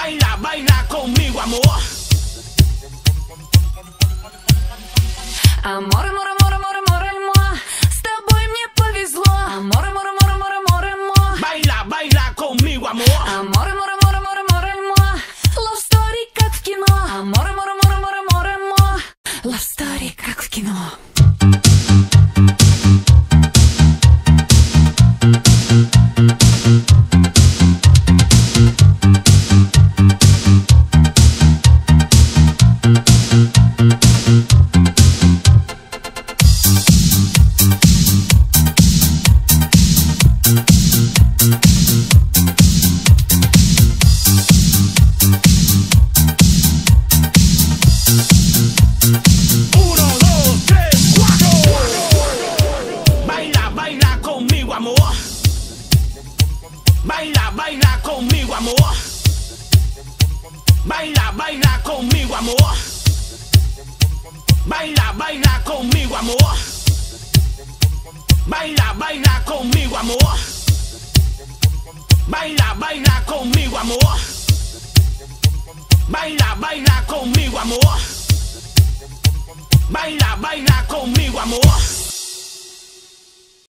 Baila, baila conmigo, amor. Amor, amor, amor, amor, amor, amor. С тобой мне повезло. Амор, амор, амор, амор, amor, amor. Baila, baila conmigo, amor. Amor, amor, amor, amor, amor, amor. Love story, как в кино. Amor, amor, amor, amor, amor, amor. Love story, как в кино. Baila, baila conmigo, amor. Baila, baila conmigo, amor. Baila, baila conmigo, amor. Baila, baila conmigo, amor. Baila, baila conmigo, amor. Baila, baila conmigo, amor. Baila, baila conmigo, amor.